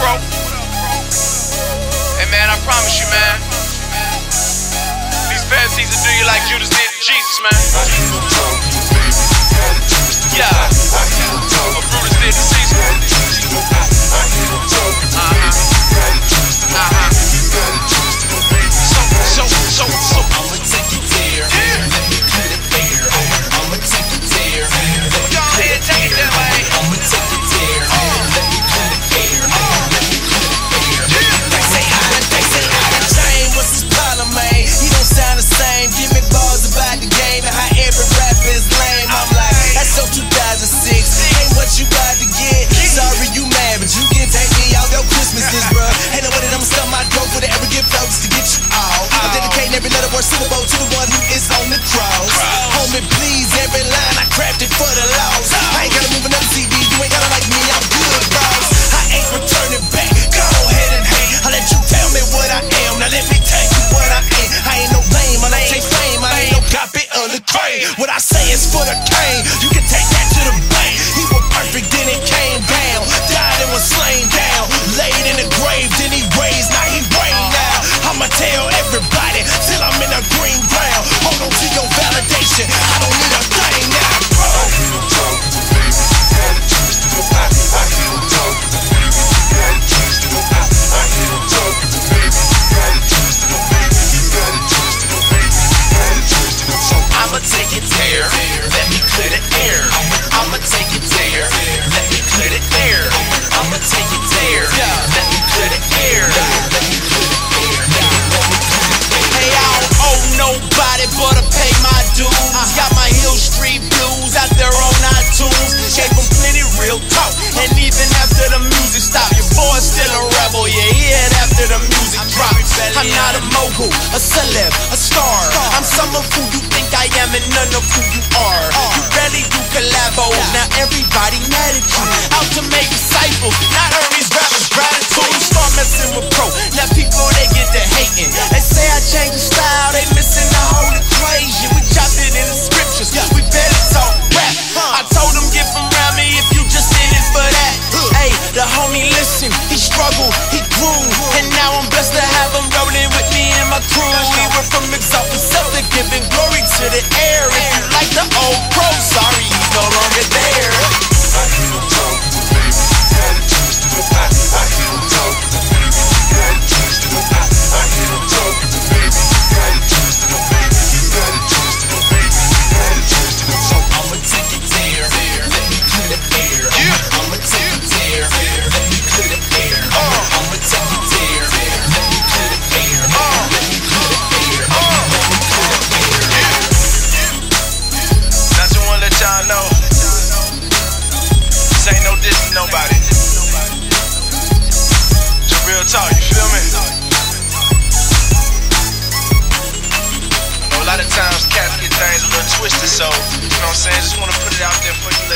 bro? Hey, man, I promise you, man. These fantasies will do you like Judas did Jesus, man. What I say is for the cane. You I'm not a mogul, a celeb, a star. crew, we were from exalted Celtic, giving glory to the air. twisted, so, you know what I'm saying? Just want to put it out there for you.